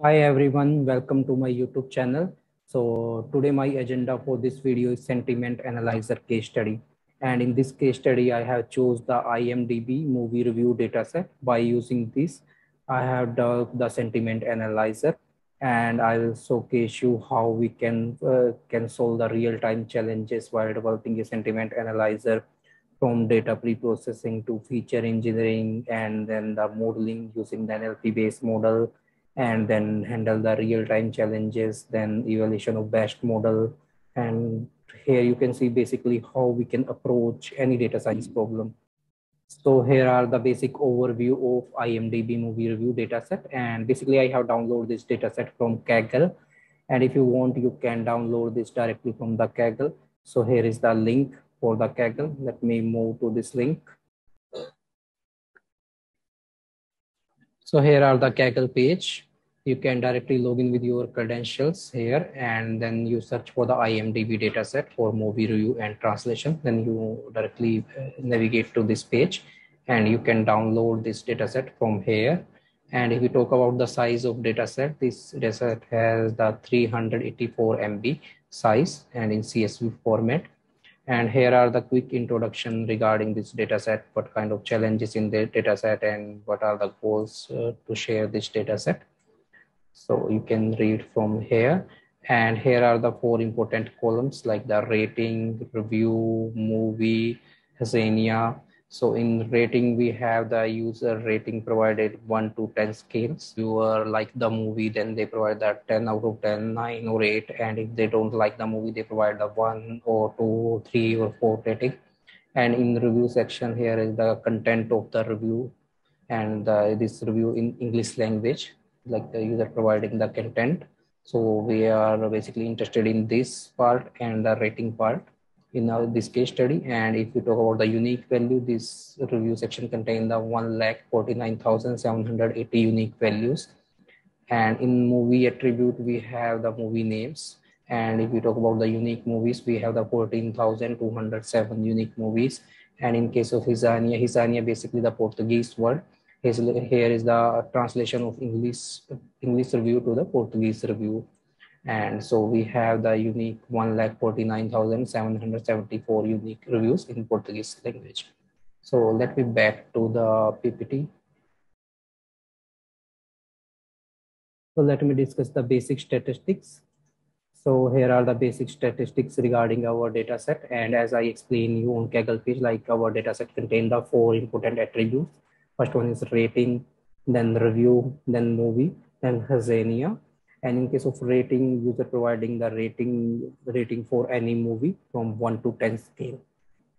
Hi everyone, welcome to my YouTube channel. So today my agenda for this video is sentiment analyzer case study. And in this case study, I have chose the IMDb movie review dataset. By using this, I have developed the sentiment analyzer and I will showcase you how we can, uh, can solve the real-time challenges while developing a sentiment analyzer from data pre-processing to feature engineering and then the modeling using the NLP-based model and then handle the real-time challenges, then evaluation of best model. And here you can see basically how we can approach any data science problem. So here are the basic overview of IMDb movie review dataset. And basically I have downloaded this dataset from Kaggle. And if you want, you can download this directly from the Kaggle. So here is the link for the Kaggle. Let me move to this link. So here are the Kaggle page you can directly log in with your credentials here and then you search for the IMDb dataset for movie review and translation. Then you directly uh, navigate to this page and you can download this dataset from here. And if we talk about the size of dataset, this dataset has the 384 MB size and in CSV format. And here are the quick introduction regarding this dataset, what kind of challenges in the dataset and what are the goals uh, to share this dataset. So you can read from here. And here are the four important columns like the rating, review, movie, Hassania. So in rating, we have the user rating provided 1 to 10 scales. You are like the movie, then they provide that 10 out of 10, 9 or 8. And if they don't like the movie, they provide the 1 or 2, or 3 or 4 rating. And in review section, here is the content of the review and uh, this review in English language like the user providing the content. So we are basically interested in this part and the rating part in our, this case study. And if we talk about the unique value, this review section contain the 1,49,780 unique values. And in movie attribute, we have the movie names. And if we talk about the unique movies, we have the 14,207 unique movies. And in case of Hisania, Hisania basically the Portuguese word here is the translation of English English review to the Portuguese review. And so we have the unique 1,49,774 unique reviews in Portuguese language. So let me back to the PPT. So let me discuss the basic statistics. So here are the basic statistics regarding our data set. And as I explained you on Kaggle page, like our data set contain the four important attributes First one is rating, then review, then movie, then Hassania. And in case of rating, user providing the rating rating for any movie from 1 to 10 scale.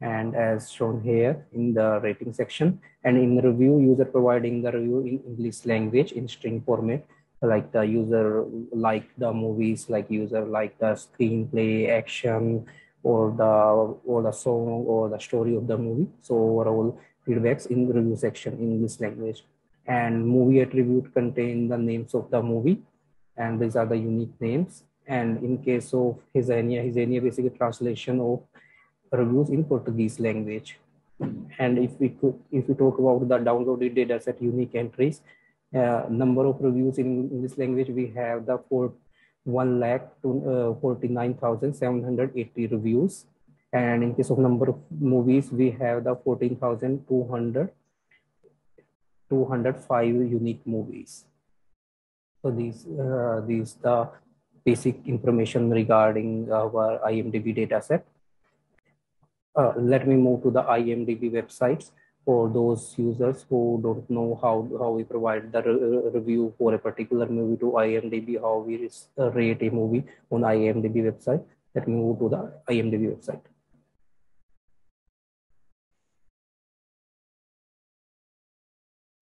And as shown here in the rating section. And in review, user providing the review in English language in string format like the user like the movies like user like the screenplay action or the or the song or the story of the movie so overall feedbacks in the review section in English language. And movie attribute contain the names of the movie, and these are the unique names. And in case of Hisania, Hisania basically translation of reviews in Portuguese language. And if we could, if we talk about the downloaded data set unique entries, uh, number of reviews in English language, we have the for 1 lakh to uh, 49,780 reviews and in case of number of movies, we have the 14,200, 205 unique movies. So these, uh, these the basic information regarding our IMDb dataset. Uh, let me move to the IMDb websites for those users who don't know how, how we provide the re review for a particular movie to IMDb, how we uh, rate a movie on IMDb website. Let me move to the IMDb website.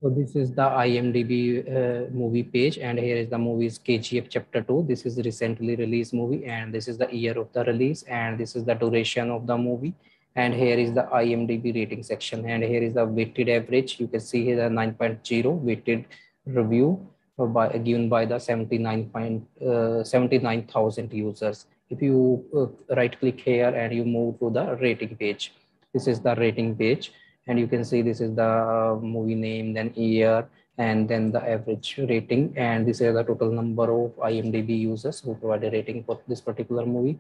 So this is the IMDb uh, movie page and here is the movie's KGF chapter 2. This is recently released movie and this is the year of the release and this is the duration of the movie. And here is the IMDb rating section and here is the weighted average. You can see here the 9.0 weighted review by given by the 79,000 uh, 79, users. If you uh, right click here and you move to the rating page, this is the rating page and you can see this is the movie name then year and then the average rating. And this is the total number of IMDb users who provide a rating for this particular movie.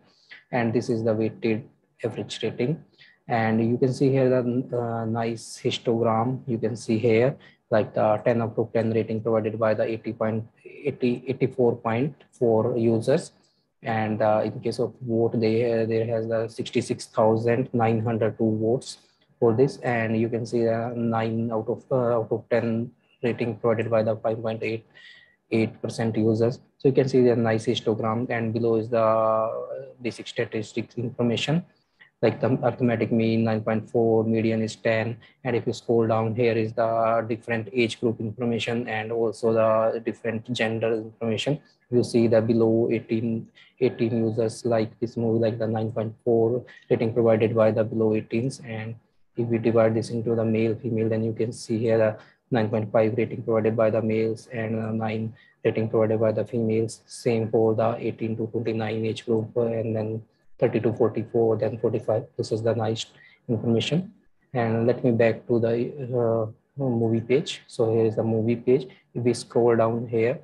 And this is the weighted average rating. And you can see here the uh, nice histogram. You can see here like the 10 out of 10 rating provided by the 80 point 80 84.4 users and uh, in case of vote they uh, there has the 66,902 votes for this and you can see the 9 out of uh, out of 10 rating provided by the 5.8 8% users. So you can see the nice histogram and below is the basic statistics information. Like the arithmetic mean 9.4 median is 10 and if you scroll down here is the different age group information and also the different gender information. You see the below 18 18 users like this movie like the 9.4 rating provided by the below 18s and if we divide this into the male female then you can see here the 9.5 rating provided by the males and 9 rating provided by the females same for the 18 to 29 age group and then 30 to 44, then 45. This is the nice information. And let me back to the uh, movie page. So here is the movie page. If we scroll down here,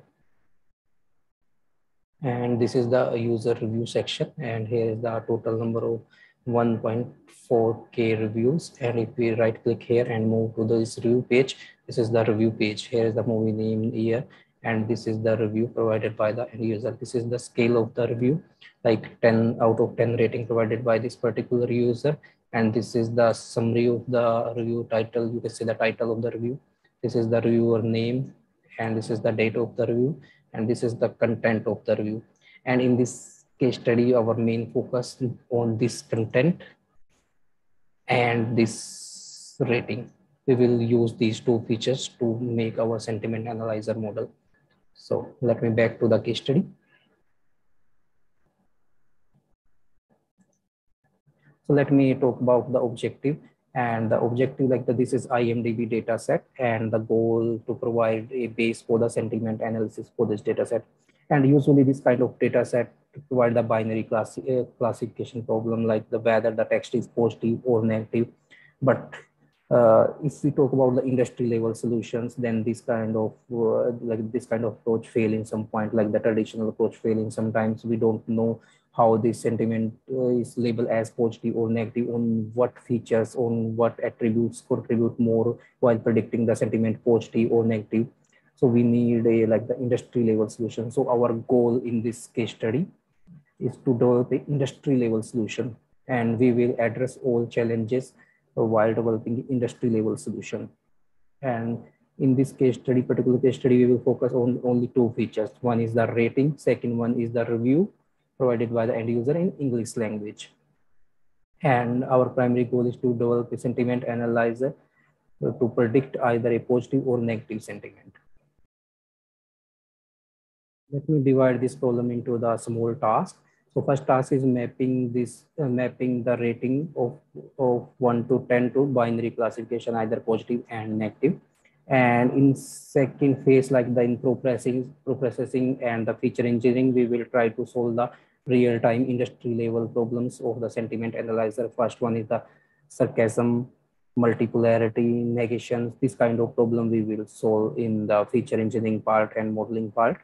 and this is the user review section. And here is the total number of 1.4K reviews. And if we right click here and move to this review page, this is the review page. Here is the movie name here and this is the review provided by the end user. This is the scale of the review, like 10 out of 10 rating provided by this particular user. And this is the summary of the review title. You can see the title of the review. This is the reviewer name, and this is the date of the review, and this is the content of the review. And in this case study, our main focus on this content and this rating. We will use these two features to make our sentiment analyzer model. So let me back to the case study. So let me talk about the objective and the objective like the, this is IMDB data set and the goal to provide a base for the sentiment analysis for this data set. And usually this kind of data set provide the binary class, uh, classification problem like the whether the text is positive or negative. But uh, if we talk about the industry level solutions, then this kind of uh, like this kind of approach fail in some point, like the traditional approach failing. Sometimes we don't know how this sentiment uh, is labeled as positive or negative on what features, on what attributes contribute more while predicting the sentiment positive or negative. So we need a like the industry level solution. So our goal in this case study is to develop the industry level solution and we will address all challenges while developing industry level solution. And in this case study, particular case study, we will focus on only two features. One is the rating, second one is the review provided by the end user in English language. And our primary goal is to develop a sentiment analyzer to predict either a positive or negative sentiment. Let me divide this problem into the small task. So first task is mapping this, uh, mapping the rating of, of 1 to 10 to binary classification, either positive and negative. And in second phase, like the in processing, processing and the feature engineering, we will try to solve the real-time industry level problems of the sentiment analyzer. First one is the sarcasm, multipolarity, negations, this kind of problem we will solve in the feature engineering part and modeling part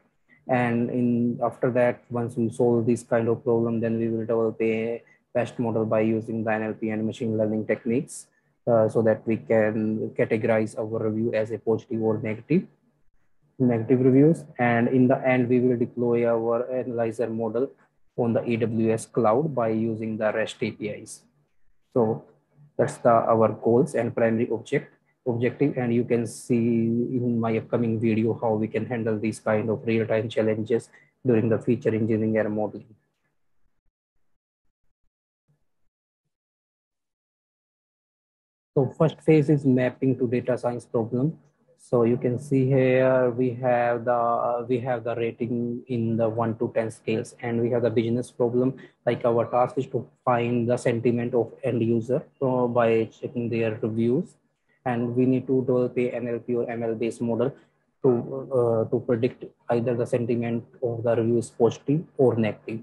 and in after that once we solve this kind of problem then we will develop a best model by using the NLP and machine learning techniques uh, so that we can categorize our review as a positive or negative negative reviews. And in the end we will deploy our analyzer model on the AWS cloud by using the REST APIs so that's the our goals and primary object objective and you can see in my upcoming video how we can handle these kind of real-time challenges during the feature engineering and modeling. So first phase is mapping to data science problem. So you can see here we have the we have the rating in the one to ten scales, and we have the business problem. Like our task is to find the sentiment of end user uh, by checking their reviews and we need to develop a NLP or ML based model to uh, to predict either the sentiment of the review is positive or negative.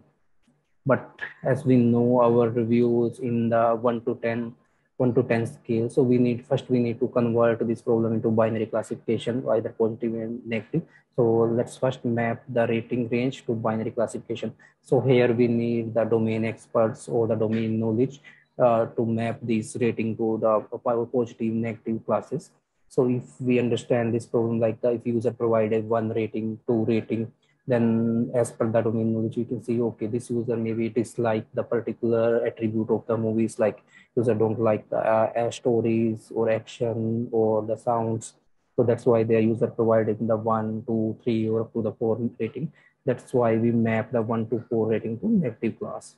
But as we know, our reviews in the one to ten 1 to 10 scale. So we need, first we need to convert this problem into binary classification, either positive and negative. So let's first map the rating range to binary classification. So here we need the domain experts or the domain knowledge uh, to map this rating to the positive, negative classes. So if we understand this problem like the if user provided one rating, two rating, then as per the domain knowledge, we can see, okay, this user maybe dislike the particular attribute of the movies, like user don't like the uh, stories or action or the sounds. So that's why their user provided the one, two, three, or up to the four rating. That's why we map the one to four rating to negative class.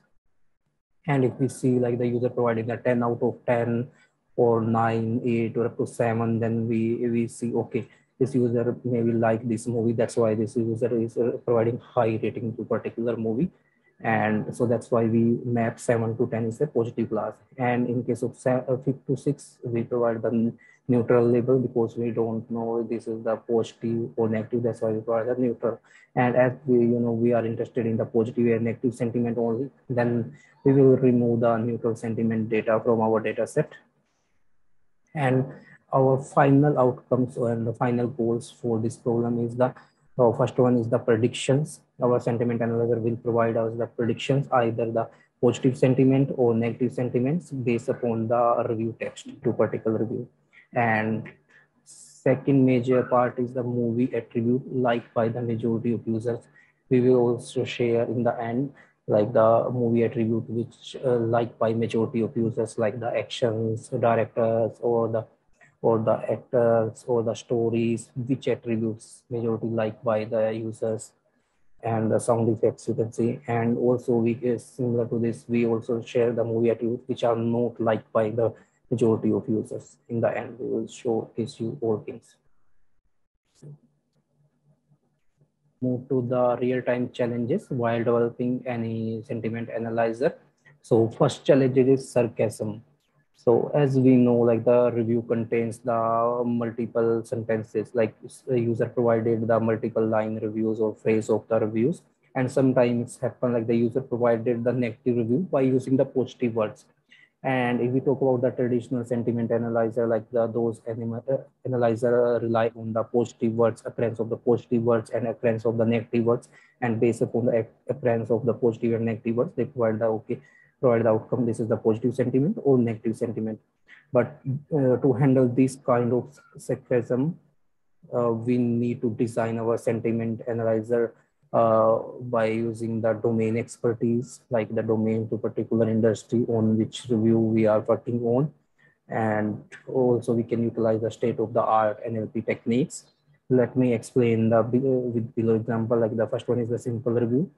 And if we see like the user providing a 10 out of 10 or nine, eight, or up to seven, then we, we see, okay, this user maybe like this movie. That's why this user is uh, providing high rating to particular movie. And so that's why we map seven to 10 is a positive class. And in case of uh, five to six, we provide the neutral label because we don't know if this is the positive or negative. That's why we provide the neutral. And as we, you know, we are interested in the positive and negative sentiment only, then we will remove the neutral sentiment data from our data set. And our final outcomes and the final goals for this problem is the uh, first one is the predictions. Our sentiment analyzer will provide us the predictions, either the positive sentiment or negative sentiments based upon the review text to particular review. And second major part is the movie attribute liked by the majority of users. We will also share in the end like the movie attribute which uh, liked by majority of users like the actions, directors or the or the actors or the stories, which attributes majority liked by the users and the sound effects you can see. And also we is similar to this, we also share the movie attributes which are not liked by the majority of users. In the end, we will showcase you all things. Move to the real-time challenges while developing any sentiment analyzer. So first challenge is sarcasm. So as we know, like the review contains the multiple sentences, like the user provided the multiple line reviews or phrase of the reviews. And sometimes happen like the user provided the negative review by using the positive words. And if we talk about the traditional sentiment analyzer, like the, those uh, analyzer rely on the positive words, occurrence of the positive words and occurrence of the negative words. And based upon the occurrence of the positive and negative words, they provide the okay, provide the outcome. This is the positive sentiment or negative sentiment. But uh, to handle this kind of sarcasm, uh, we need to design our sentiment analyzer uh, by using the domain expertise, like the domain to particular industry on which review we are working on. And also we can utilize the state of the art NLP techniques. Let me explain the with below example, like the first one is the simple review.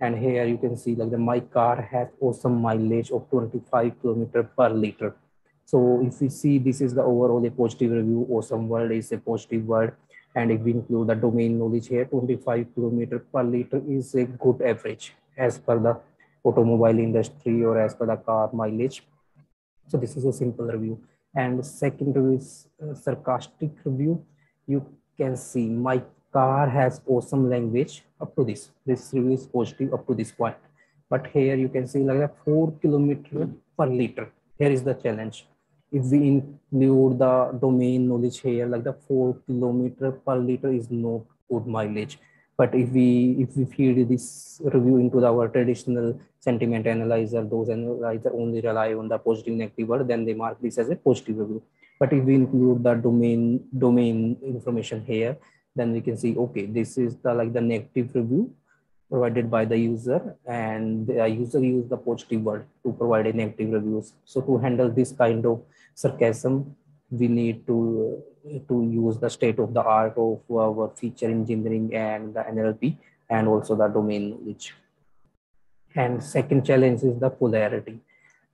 And here you can see like the my car has awesome mileage of 25 kilometer per liter. So if we see this is the overall a positive review, awesome word is a positive word. And if we include the domain knowledge here, 25 kilometer per liter is a good average as per the automobile industry or as per the car mileage. So this is a simple review. And second review is uh, sarcastic review. You can see my car has awesome language up to this. This review is positive up to this point. But here you can see like a four kilometer per liter. Here is the challenge. If we include the domain knowledge here, like the four kilometer per liter is not good mileage. But if we if we feed this review into our traditional sentiment analyzer, those analyzer only rely on the positive negative word, then they mark this as a positive review. But if we include the domain domain information here, then we can see, okay, this is the like the negative review provided by the user and the user use the positive word to provide a negative reviews. So to handle this kind of sarcasm, we need to, to use the state of the art of our feature engineering and the NLP and also the domain knowledge. And second challenge is the polarity.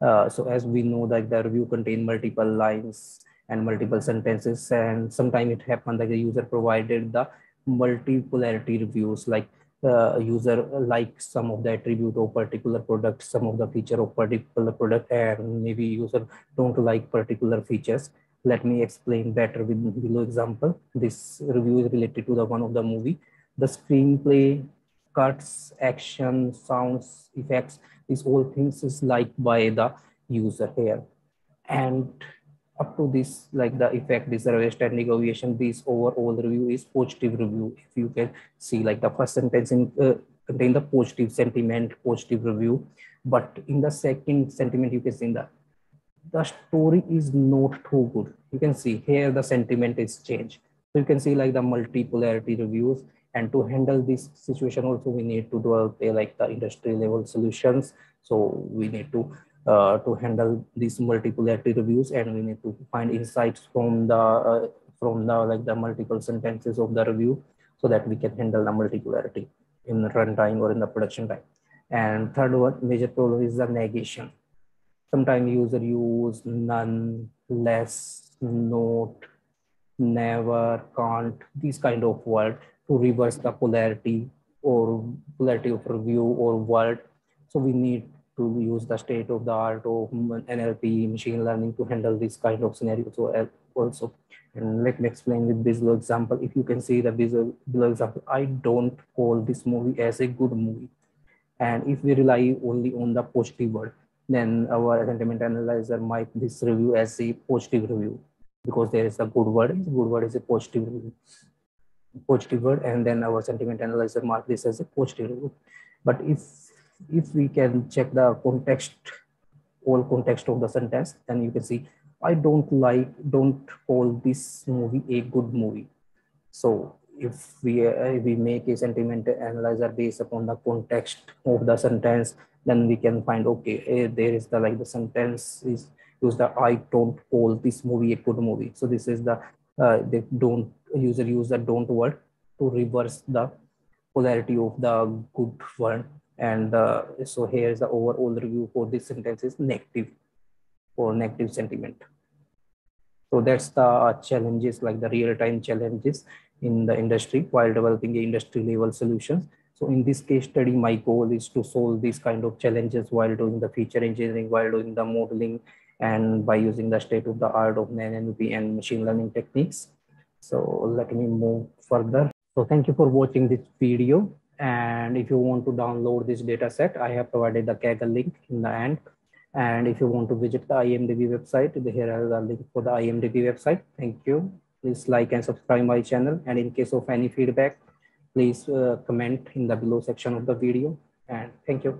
Uh, so as we know that the review contain multiple lines and multiple sentences. And sometimes it happened that the user provided the multipolarity reviews, like user likes some of the attribute of particular product, some of the feature of particular product, and maybe user don't like particular features. Let me explain better with below example. This review is related to the one of the movie. The screenplay, cuts, action, sounds, effects, these all things is liked by the user here And up to this, like the effect, is this standing deviation, this overall review is positive review. If you can see like the first sentence in uh, contain the positive sentiment, positive review. But in the second sentiment, you can see that the story is not too good. You can see here the sentiment is changed. So you can see like the multipolarity reviews. And to handle this situation also, we need to develop a, like the industry level solutions. So we need to uh, to handle these multipolarity reviews and we need to find insights from the uh, from the like the multiple sentences of the review so that we can handle the multipolarity in the runtime or in the production time. And third one major problem is the negation sometimes user use none, less, not, never, can't, these kind of word to reverse the polarity or polarity of review or word. So we need to use the state of the art of NLP, machine learning to handle this kind of scenarios uh, also. And let me explain with visual example. If you can see the visual, visual example, I don't call this movie as a good movie. And if we rely only on the positive word, then our sentiment analyzer might this review as a positive review because there is a good word. Good word is a positive review, positive word, and then our sentiment analyzer mark this as a positive review. But if if we can check the context, all context of the sentence, then you can see I don't like, don't call this movie a good movie. So if we uh, we make a sentiment analyzer based upon the context of the sentence then we can find okay eh, there is the like the sentence is use the i don't call this movie a good movie so this is the uh, they don't user use the don't word to reverse the polarity of the good word and uh, so here's the overall review for this sentence is negative for negative sentiment so that's the challenges like the real-time challenges in the industry while developing industry level solutions so in this case study, my goal is to solve these kind of challenges while doing the feature engineering, while doing the modeling, and by using the state of the art of NLP and machine learning techniques. So let me move further. So thank you for watching this video. And if you want to download this data set, I have provided the Kaggle link in the end. And if you want to visit the IMDb website, here is the link for the IMDb website. Thank you. Please like and subscribe my channel. And in case of any feedback, please uh, comment in the below section of the video and thank you